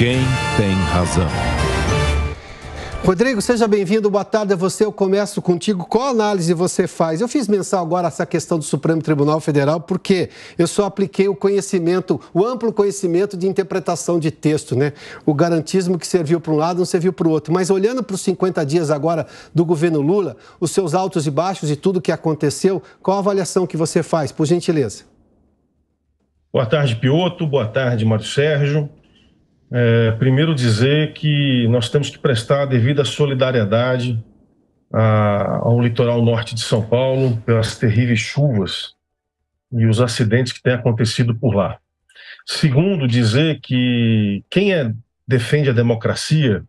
Quem tem razão? Rodrigo, seja bem-vindo. Boa tarde a você. Eu começo contigo. Qual análise você faz? Eu fiz menção agora essa questão do Supremo Tribunal Federal porque eu só apliquei o conhecimento, o amplo conhecimento de interpretação de texto, né? O garantismo que serviu para um lado não serviu para o outro. Mas olhando para os 50 dias agora do governo Lula, os seus altos e baixos e tudo que aconteceu, qual a avaliação que você faz, por gentileza? Boa tarde, Pioto. Boa tarde, Mário Sérgio. É, primeiro dizer que nós temos que prestar a devida solidariedade a, ao litoral norte de São Paulo pelas terríveis chuvas e os acidentes que têm acontecido por lá. Segundo, dizer que quem é, defende a democracia,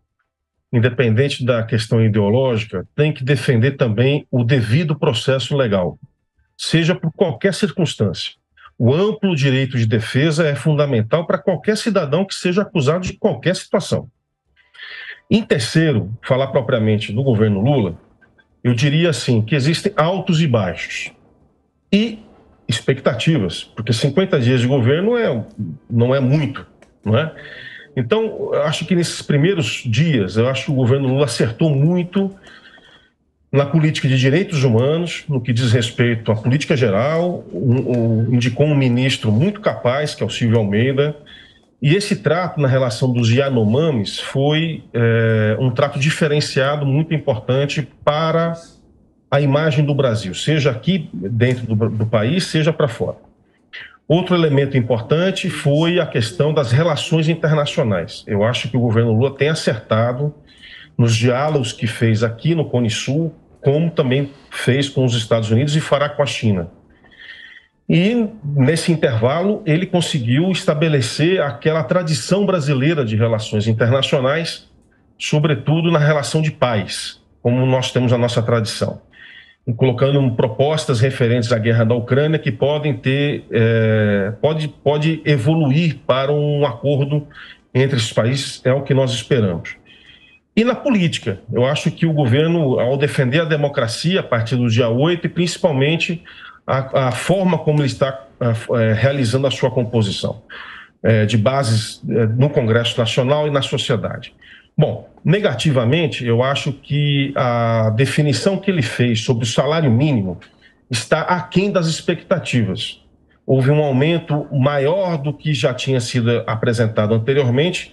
independente da questão ideológica, tem que defender também o devido processo legal, seja por qualquer circunstância. O amplo direito de defesa é fundamental para qualquer cidadão que seja acusado de qualquer situação. Em terceiro, falar propriamente do governo Lula, eu diria assim que existem altos e baixos e expectativas, porque 50 dias de governo é, não é muito, não é? Então, acho que nesses primeiros dias, eu acho que o governo Lula acertou muito na política de direitos humanos, no que diz respeito à política geral, um, um, indicou um ministro muito capaz, que é o Silvio Almeida, e esse trato na relação dos Yanomamis foi é, um trato diferenciado, muito importante para a imagem do Brasil, seja aqui dentro do, do país, seja para fora. Outro elemento importante foi a questão das relações internacionais. Eu acho que o governo Lula tem acertado nos diálogos que fez aqui no Cone Sul, como também fez com os Estados Unidos e fará com a China. E nesse intervalo ele conseguiu estabelecer aquela tradição brasileira de relações internacionais, sobretudo na relação de paz, como nós temos a nossa tradição, colocando propostas referentes à guerra da Ucrânia que podem ter, é, pode, pode evoluir para um acordo entre esses países, é o que nós esperamos. E na política, eu acho que o governo, ao defender a democracia a partir do dia 8, e principalmente a, a forma como ele está a, é, realizando a sua composição é, de bases é, no Congresso Nacional e na sociedade. Bom, negativamente, eu acho que a definição que ele fez sobre o salário mínimo está aquém das expectativas. Houve um aumento maior do que já tinha sido apresentado anteriormente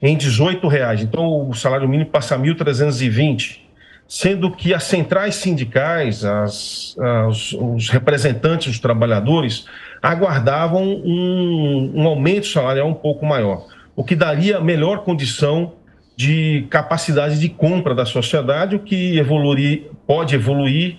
em 18 reais. Então o salário mínimo passa a 1.320, sendo que as centrais sindicais, as, as, os representantes dos trabalhadores aguardavam um, um aumento salarial um pouco maior, o que daria melhor condição de capacidade de compra da sociedade, o que evoluir, pode evoluir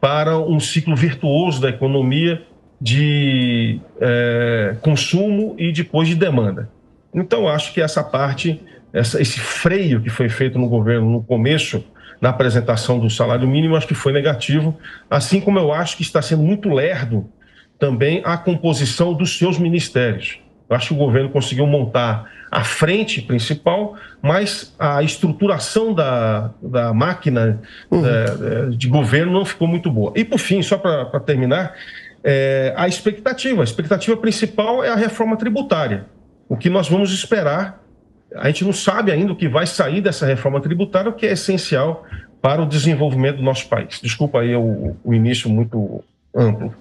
para um ciclo virtuoso da economia de é, consumo e depois de demanda. Então, acho que essa parte, essa, esse freio que foi feito no governo no começo, na apresentação do salário mínimo, acho que foi negativo, assim como eu acho que está sendo muito lerdo também a composição dos seus ministérios. Eu acho que o governo conseguiu montar a frente principal, mas a estruturação da, da máquina uhum. de, de governo não ficou muito boa. E, por fim, só para terminar, é, a expectativa. A expectativa principal é a reforma tributária o que nós vamos esperar. A gente não sabe ainda o que vai sair dessa reforma tributária, o que é essencial para o desenvolvimento do nosso país. Desculpa aí o, o início muito amplo.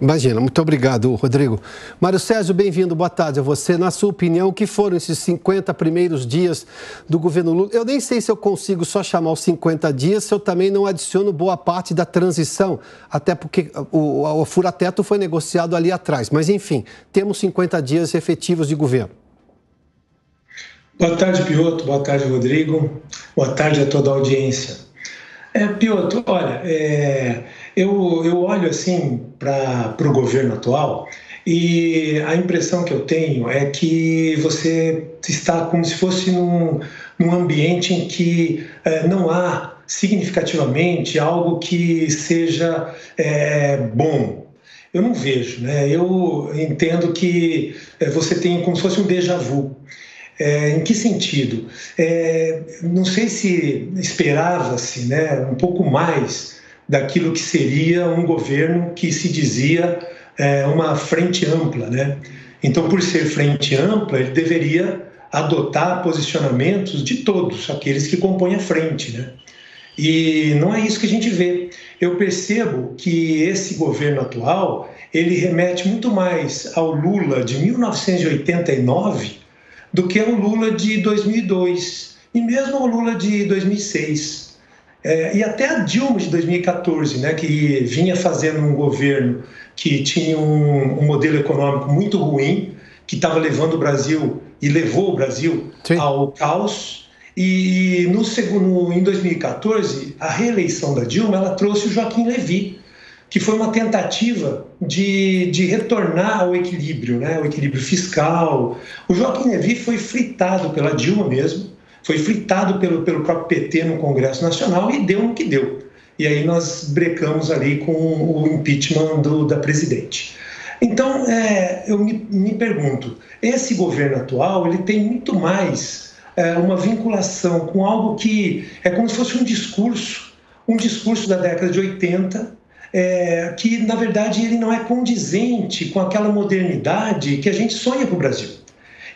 Imagina, muito obrigado, Rodrigo. Mário Sérgio, bem-vindo, boa tarde a você. Na sua opinião, o que foram esses 50 primeiros dias do governo Lula? Eu nem sei se eu consigo só chamar os 50 dias, se eu também não adiciono boa parte da transição, até porque o, o furateto foi negociado ali atrás. Mas, enfim, temos 50 dias efetivos de governo. Boa tarde, Piotr. Boa tarde, Rodrigo. Boa tarde a toda a audiência. É, Piotr, olha, é, eu, eu olho assim para o governo atual e a impressão que eu tenho é que você está como se fosse num, num ambiente em que é, não há significativamente algo que seja é, bom. Eu não vejo, né? Eu entendo que é, você tem como se fosse um déjà vu. É, em que sentido? É, não sei se esperava-se né, um pouco mais daquilo que seria um governo que se dizia é, uma frente ampla. Né? Então, por ser frente ampla, ele deveria adotar posicionamentos de todos aqueles que compõem a frente, né? E não é isso que a gente vê. Eu percebo que esse governo atual ele remete muito mais ao Lula de 1989 do que ao Lula de 2002 e mesmo ao Lula de 2006 é, e até a Dilma de 2014, né, que vinha fazendo um governo que tinha um, um modelo econômico muito ruim, que estava levando o Brasil e levou o Brasil Sim. ao caos. E no segundo, em 2014, a reeleição da Dilma ela trouxe o Joaquim Levy, que foi uma tentativa de, de retornar ao equilíbrio, né, ao equilíbrio fiscal. O Joaquim Levy foi fritado pela Dilma mesmo, foi fritado pelo, pelo próprio PT no Congresso Nacional e deu no que deu. E aí nós brecamos ali com o impeachment do, da presidente. Então, é, eu me, me, pergunto, esse governo atual ele tem muito mais é, uma vinculação com algo que é como se fosse um discurso, um discurso da década de 80, é, que na verdade ele não é condizente com aquela modernidade que a gente sonha para o Brasil.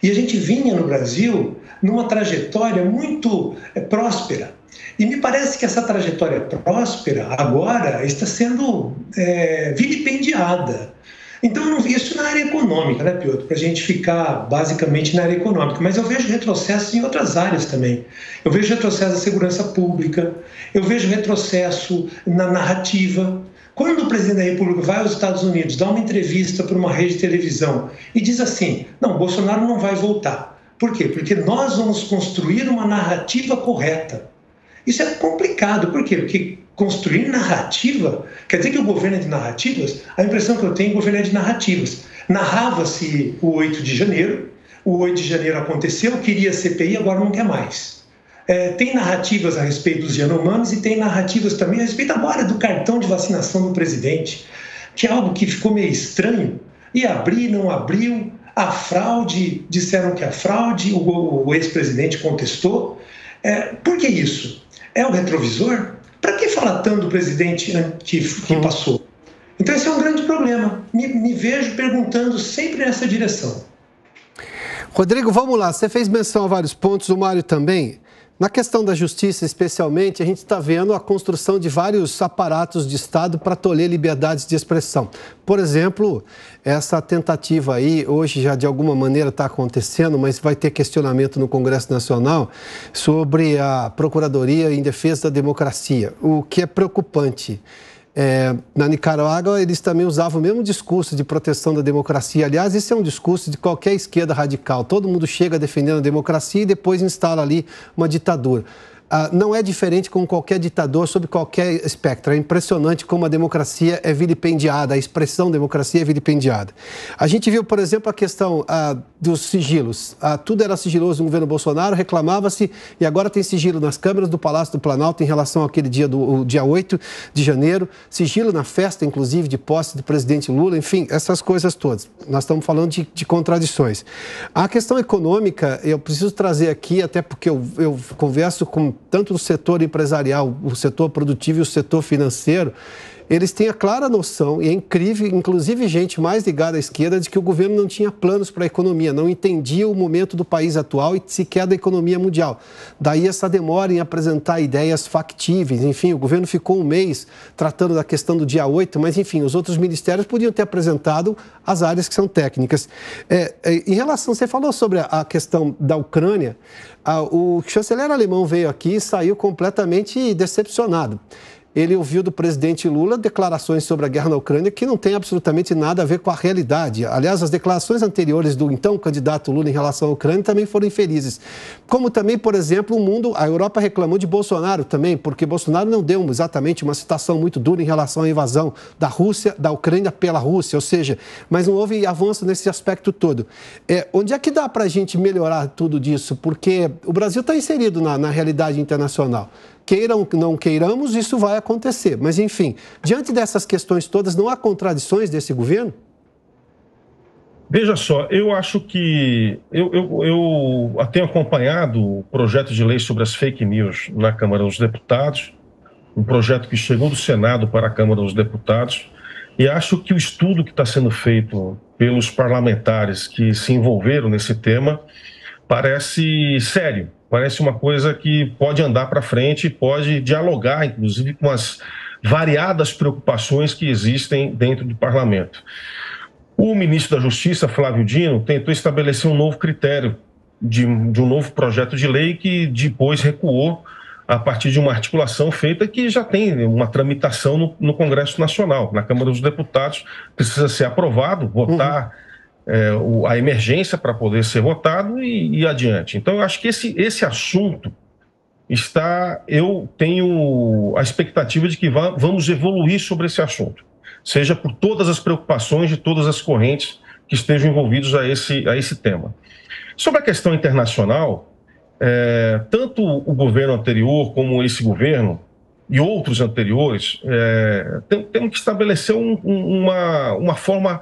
E a gente vinha no Brasil numa trajetória muito é, próspera. E me parece que essa trajetória próspera agora está sendo é, vilipendiada. Então, isso na área econômica, né, Piotr? Para a gente ficar basicamente na área econômica. Mas eu vejo retrocesso em outras áreas também. Eu vejo retrocesso na segurança pública, eu vejo retrocesso na narrativa. Quando o presidente da República vai aos Estados Unidos, dá uma entrevista para uma rede de televisão e diz assim: não, Bolsonaro não vai voltar. Por quê? Porque nós vamos construir uma narrativa correta. Isso é complicado. Por quê? Porque construir narrativa quer dizer que o governo é de narrativas? A impressão que eu tenho é que o governo é de narrativas. Narrava-se o 8 de janeiro, o 8 de janeiro aconteceu, queria CPI, agora não quer mais. É, tem narrativas a respeito dos Yanomamis e tem narrativas também a respeito agora do cartão de vacinação do presidente, que é algo que ficou meio estranho. E abrir, não abriu, a fraude, disseram que a fraude, o, o ex-presidente contestou. É, por que isso? É o retrovisor? Para que falar tanto do presidente que, que passou? Então, esse é um grande problema. Me, me vejo perguntando sempre nessa direção. Rodrigo, vamos lá. Você fez menção a vários pontos, o Mário também. Na questão da justiça, especialmente, a gente está vendo a construção de vários aparatos de Estado para tolher liberdades de expressão. Por exemplo, essa tentativa aí, hoje já de alguma maneira está acontecendo, mas vai ter questionamento no Congresso Nacional sobre a Procuradoria em Defesa da Democracia, o que é preocupante. É, na Nicarágua, eles também usavam o mesmo discurso de proteção da democracia. Aliás, esse é um discurso de qualquer esquerda radical. Todo mundo chega defendendo a democracia e depois instala ali uma ditadura. Ah, não é diferente com qualquer ditador sob qualquer espectro. É impressionante como a democracia é vilipendiada, a expressão democracia é vilipendiada. A gente viu, por exemplo, a questão ah, dos sigilos. Ah, tudo era sigiloso no governo Bolsonaro, reclamava-se, e agora tem sigilo nas câmeras do Palácio do Planalto em relação àquele dia, do dia 8 de janeiro, sigilo na festa, inclusive, de posse do presidente Lula, enfim, essas coisas todas. Nós estamos falando de, de contradições. A questão econômica, eu preciso trazer aqui, até porque eu, eu converso com tanto o setor empresarial, o setor produtivo e o setor financeiro, eles têm a clara noção, e é incrível, inclusive gente mais ligada à esquerda, de que o governo não tinha planos para a economia, não entendia o momento do país atual e sequer da economia mundial. Daí essa demora em apresentar ideias factíveis. Enfim, o governo ficou um mês tratando da questão do dia 8, mas enfim, os outros ministérios podiam ter apresentado as áreas que são técnicas. É, é, em relação, você falou sobre a, a questão da Ucrânia, a, o chanceler alemão veio aqui e saiu completamente decepcionado ele ouviu do presidente Lula declarações sobre a guerra na Ucrânia que não tem absolutamente nada a ver com a realidade. Aliás, as declarações anteriores do então candidato Lula em relação à Ucrânia também foram infelizes. Como também, por exemplo, o mundo, a Europa reclamou de Bolsonaro também, porque Bolsonaro não deu exatamente uma citação muito dura em relação à invasão da Rússia, da Ucrânia pela Rússia, ou seja, mas não houve avanço nesse aspecto todo. É, onde é que dá para a gente melhorar tudo disso? Porque o Brasil está inserido na, na realidade internacional queiram não queiramos, isso vai acontecer. Mas, enfim, diante dessas questões todas, não há contradições desse governo? Veja só, eu acho que. Eu, eu, eu tenho acompanhado o projeto de lei sobre as fake news na Câmara dos Deputados, um projeto que chegou do Senado para a Câmara dos Deputados, e acho que o estudo que está sendo feito pelos parlamentares que se envolveram nesse tema parece sério, parece uma coisa que pode andar para frente, pode dialogar, inclusive, com as variadas preocupações que existem dentro do parlamento. O ministro da Justiça, Flávio Dino, tentou estabelecer um novo critério de, de um novo projeto de lei que depois recuou a partir de uma articulação feita que já tem uma tramitação no, no Congresso Nacional. Na Câmara dos Deputados precisa ser aprovado, votar uhum. É, o, a emergência para poder ser votado e, e adiante. Então, eu acho que esse, esse assunto está. Eu tenho a expectativa de que vamos evoluir sobre esse assunto, seja por todas as preocupações de todas as correntes que estejam envolvidos a esse, a esse tema. Sobre a questão internacional, é, tanto o governo anterior como esse governo e outros anteriores, é, tem, temos que estabelecer um, uma, uma forma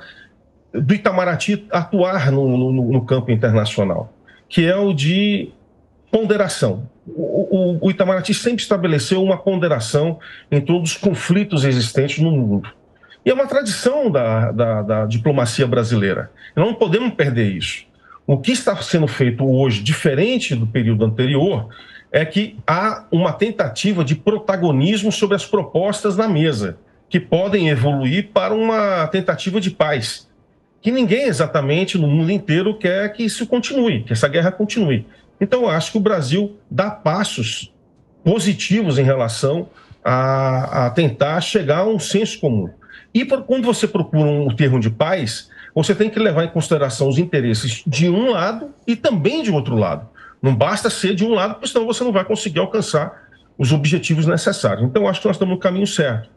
do Itamaraty atuar no, no, no, campo internacional, que é o de ponderação. O, o, o Itamaraty sempre estabeleceu uma ponderação em todos os conflitos existentes no mundo. E é uma tradição da, da, da diplomacia brasileira. Não podemos perder isso. O que está sendo feito hoje, diferente do período anterior, é que há uma tentativa de protagonismo sobre as propostas na mesa, que podem evoluir para uma tentativa de paz. Que ninguém exatamente no mundo inteiro quer que isso continue, que essa guerra continue. Então, eu acho que o Brasil dá passos positivos em relação a, a tentar chegar a um senso comum. E quando você procura um termo de paz, você tem que levar em consideração os interesses de um lado e também de outro lado. Não basta ser de um lado, porque senão você não vai conseguir alcançar os objetivos necessários. Então, acho que nós estamos no caminho certo.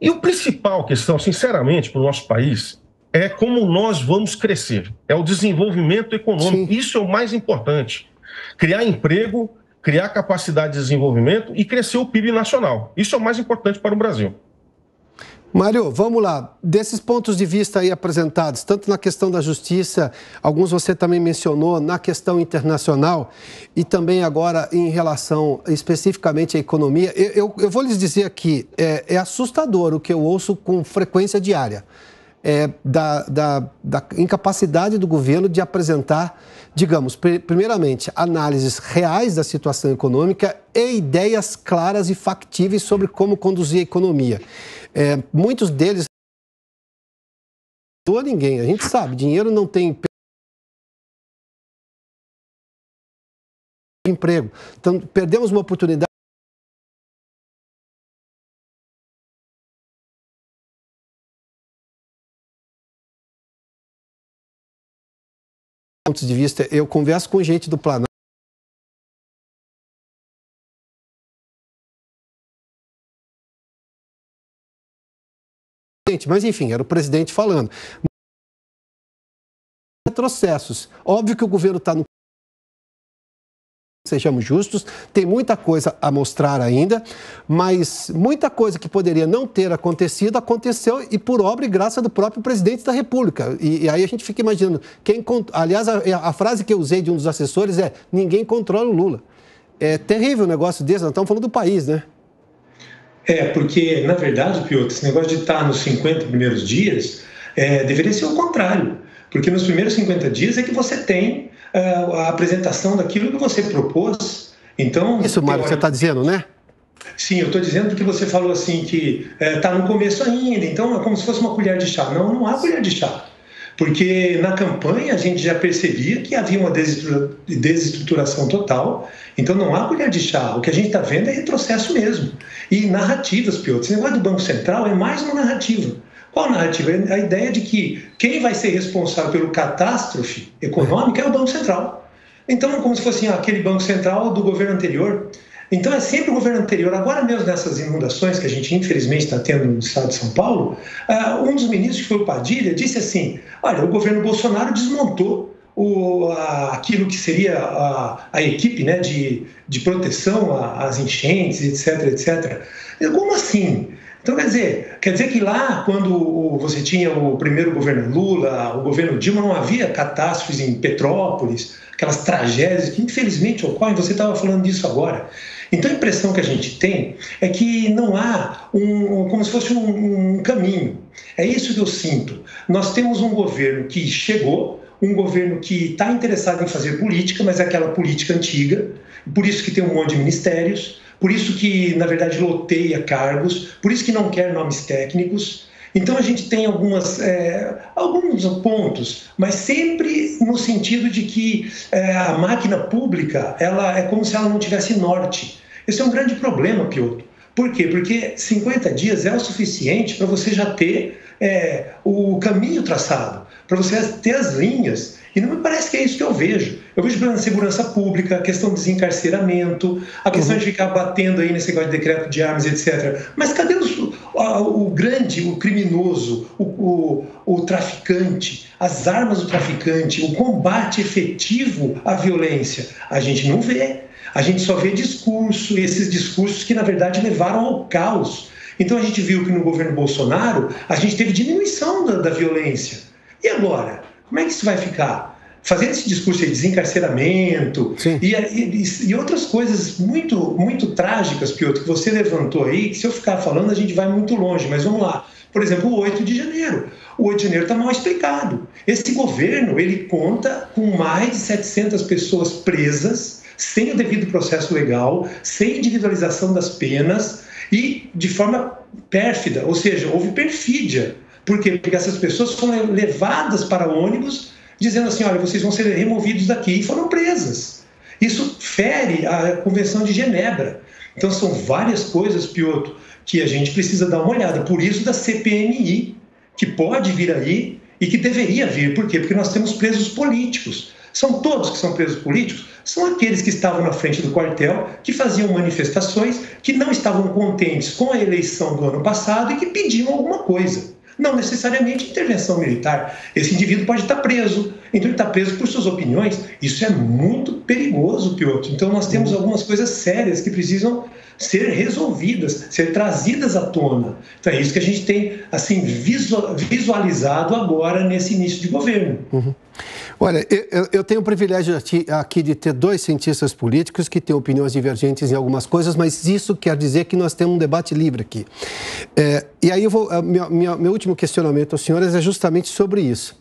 E o principal questão, sinceramente, para o nosso país, é como nós vamos crescer. É o desenvolvimento econômico. Sim. Isso é o mais importante. Criar emprego, criar capacidade de desenvolvimento e crescer o PIB nacional. Isso é o mais importante para o Brasil. Mário, vamos lá. Desses pontos de vista aí apresentados, tanto na questão da justiça, alguns você também mencionou, na questão internacional e também agora em relação especificamente à economia, eu, eu, eu vou lhes dizer aqui, é, é, assustador o que eu ouço com frequência diária. É, da, da, da incapacidade do governo de apresentar, digamos, primeiramente, análises reais da situação econômica e ideias claras e factíveis sobre como conduzir a economia. É, muitos deles não ninguém, a gente sabe, dinheiro não tem emprego. Então, perdemos uma oportunidade. Pontos de vista, eu converso com gente do Planalto. Mas, enfim, era o presidente falando. Retrocessos. Óbvio que o governo está no. Sejamos justos, tem muita coisa a mostrar ainda, mas muita coisa que poderia não ter acontecido aconteceu e por obra e graça do próprio presidente da República. E, e aí a gente fica imaginando quem. Aliás, a, a frase que eu usei de um dos assessores é: ninguém controla o Lula. É terrível o negócio desse, nós estamos falando do país, né? É, porque, na verdade, Piotr, esse negócio de estar nos 50 primeiros dias é, deveria ser o contrário. Porque nos primeiros 50 dias é que você tem a apresentação daquilo que você propôs. Então, Isso, Mário, você está dizendo, né? Sim, eu estou dizendo porque você falou assim que está é, no começo ainda, então é como se fosse uma colher de chá. Não, não há colher de chá. Porque na campanha a gente já percebia que havia uma desestruturação total, então não há colher de chá. O que a gente está vendo é retrocesso mesmo. E narrativas, Piotr. Esse negócio do Banco Central é mais uma narrativa. Qual narrativa? É a ideia de que quem vai ser responsável pelo catástrofe econômica é o Banco Central. Então, como se fosse assim, aquele Banco Central do governo anterior. Então, é sempre o governo anterior. Agora mesmo nessas inundações que a gente infelizmente está tendo no estado de São Paulo, uh, um dos ministros, que foi o Padilha, disse assim: olha, o governo Bolsonaro desmontou o, a, aquilo que seria a, a equipe né, de, de proteção às enchentes, etc, etc. Como assim? Então, quer dizer, quer dizer que lá, quando você tinha o primeiro governo Lula, o governo Dilma, não havia catástrofes em Petrópolis, aquelas tragédias que infelizmente ocorrem, você estava falando disso agora. Então a impressão que a gente tem é que não há um, como se fosse um, um caminho. É isso que eu sinto. Nós temos um governo que chegou, um governo que está interessado em fazer política, mas é aquela política antiga, por isso que tem um monte de ministérios, por isso que, na verdade, loteia cargos, por isso que não quer nomes técnicos. Então a gente tem algumas, é, alguns pontos, mas sempre no sentido de que é, a máquina pública ela é como se ela não tivesse norte. Esse é um grande problema, Piotr. Por quê? Porque 50 dias é o suficiente para você já ter é, o caminho traçado, para você ter as linhas. E não me parece que é isso que eu vejo. Eu vejo problema segurança pública, a questão do desencarceramento, a questão uhum. de ficar batendo aí nesse negócio de decreto de armas, etc. Mas cadê os, o, o, grande, o criminoso, o, o, o traficante, as armas do traficante, o combate efetivo à violência? A gente não vê. A gente só vê discurso, esses discursos que, na verdade, levaram ao caos. Então, a gente viu que no governo Bolsonaro, a gente teve diminuição da, da violência. E agora? Como é que isso vai ficar? Fazendo esse discurso de desencarceramento e, e, e, outras coisas muito, muito trágicas, Piotr, que você levantou aí, que se eu ficar falando a gente vai muito longe, mas vamos lá. Por exemplo, o 8 de janeiro. O 8 de janeiro está mal explicado. Esse governo, ele conta com mais de 700 pessoas presas, sem o devido processo legal, sem individualização das penas e de forma pérfida, ou seja, houve perfídia. Por quê? Porque essas pessoas foram levadas para ônibus dizendo assim: olha, vocês vão ser removidos daqui e foram presas. Isso fere a Convenção de Genebra. Então, são várias coisas, Piotr, que a gente precisa dar uma olhada. Por isso, da CPMI, que pode vir aí e que deveria vir. Por quê? Porque nós temos presos políticos. São todos que são presos políticos? São aqueles que estavam na frente do quartel, que faziam manifestações, que não estavam contentes com a eleição do ano passado e que pediam alguma coisa. Não necessariamente intervenção militar. Esse indivíduo pode estar preso. Então, ele está preso por suas opiniões. Isso é muito perigoso, Piotr. Então, nós temos algumas coisas sérias que precisam ser resolvidas, ser trazidas à tona. Então, é isso que a gente tem assim visualizado agora nesse início de governo. Uhum. Olha, eu, eu, tenho o privilégio aqui de ter dois cientistas políticos que têm opiniões divergentes em algumas coisas, mas isso quer dizer que nós temos um debate livre aqui. É, e aí eu vou, meu, último questionamento aos senhores é justamente sobre isso.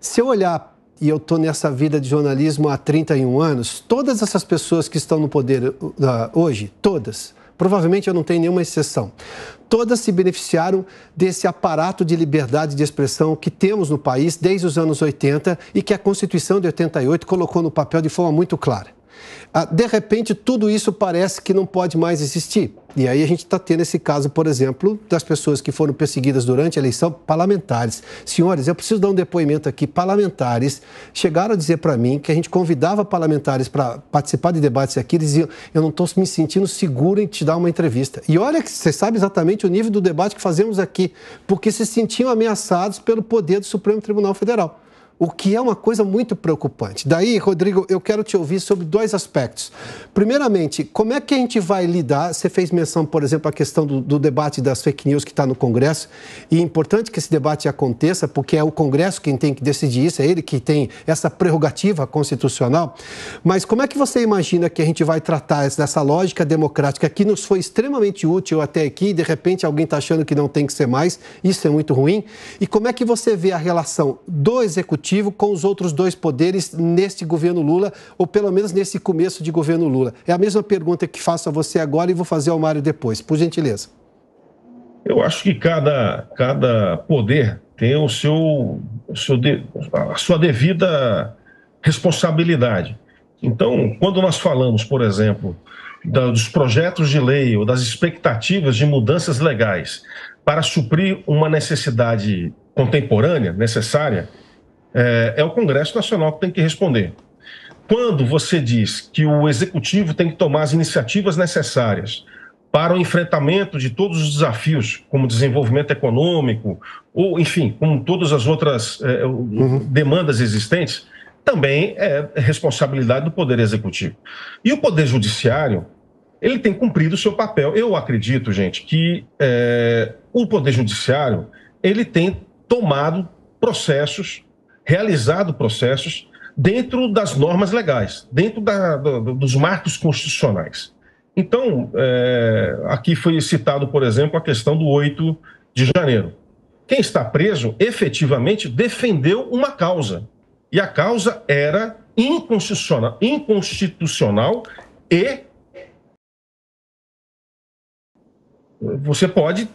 Se eu olhar e eu estou nessa vida de jornalismo há 31 anos, todas essas pessoas que estão no poder uh, hoje, todas, provavelmente eu não tenho nenhuma exceção, todas se beneficiaram desse aparato de liberdade de expressão que temos no país desde os anos 80 e que a Constituição de 88 colocou no papel de forma muito clara. Ah, de repente, tudo isso parece que não pode mais existir. E aí a gente está tendo esse caso, por exemplo, das pessoas que foram perseguidas durante a eleição, parlamentares. Senhores, eu preciso dar um depoimento aqui. Parlamentares chegaram a dizer para mim que a gente convidava parlamentares para participar de debates aqui, eles diziam, eu não estou me sentindo seguro em te dar uma entrevista. E olha que você sabe exatamente o nível do debate que fazemos aqui, porque se sentiam ameaçados pelo poder do Supremo Tribunal Federal o que é uma coisa muito preocupante. Daí, Rodrigo, eu quero te ouvir sobre dois aspectos. Primeiramente, como é que a gente vai lidar? Você fez menção, por exemplo, à questão do, do debate das fake news que está no Congresso, e é importante que esse debate aconteça, porque é o Congresso quem tem que decidir isso, é ele que tem essa prerrogativa constitucional. Mas como é que você imagina que a gente vai tratar dessa lógica democrática que nos foi extremamente útil até aqui, e de repente alguém está achando que não tem que ser mais? Isso é muito ruim. E como é que você vê a relação do executivo? Executivo com os outros dois poderes neste governo Lula, ou pelo menos nesse começo de governo Lula? É a mesma pergunta que faço a você agora e vou fazer ao Mário depois, por gentileza. Eu acho que cada, cada poder tem o seu, o seu a sua devida responsabilidade. Então, quando nós falamos, por exemplo, da, dos projetos de lei ou das expectativas de mudanças legais para suprir uma necessidade contemporânea, necessária, é, é o Congresso Nacional que tem que responder. Quando você diz que o executivo tem que tomar as iniciativas necessárias para o enfrentamento de todos os desafios, como desenvolvimento econômico, ou, enfim, como todas as outras é, uhum. demandas existentes, também é responsabilidade do Poder Executivo. E o Poder Judiciário, ele tem cumprido o seu papel. Eu acredito, gente, que é, o Poder Judiciário, ele tem tomado processos realizado processos dentro das normas legais, dentro da, do, dos marcos constitucionais. Então, é, aqui foi citado, por exemplo, a questão do 8 de janeiro. Quem está preso efetivamente defendeu uma causa. E a causa era inconstitucional, inconstitucional e você pode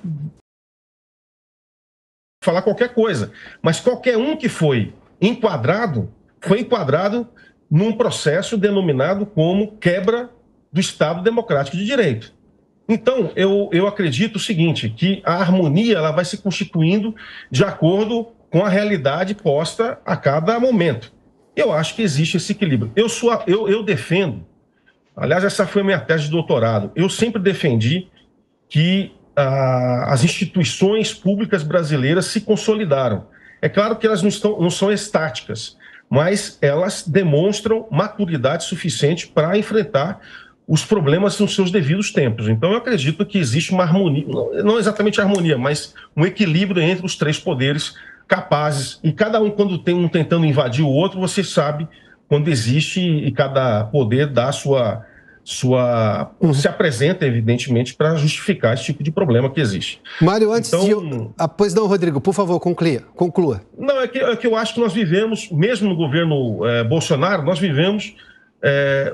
falar qualquer coisa, mas qualquer um que foi enquadrado foi enquadrado num processo denominado como quebra do Estado Democrático de Direito. Então, eu, eu acredito o seguinte, que a harmonia ela vai se constituindo de acordo com a realidade posta a cada momento. Eu acho que existe esse equilíbrio. Eu, sou, eu, eu defendo, aliás, essa foi a minha tese de doutorado, eu sempre defendi que ah, as instituições públicas brasileiras se consolidaram. É claro que elas não, estão, não são estáticas, mas elas demonstram maturidade suficiente para enfrentar os problemas nos seus devidos tempos. Então, eu acredito que existe uma harmonia, não exatamente harmonia, mas um equilíbrio entre os três poderes capazes. E cada um, quando tem um tentando invadir o outro, você sabe quando existe e cada poder dá a sua. Sua uhum. se apresenta, evidentemente, para justificar esse tipo de problema que existe. Mário, antes então, de. Eu... Ah, pois não, Rodrigo, por favor, conclua. conclua. Não, é que, é que eu acho que nós vivemos, mesmo no governo é, Bolsonaro, nós vivemos. É,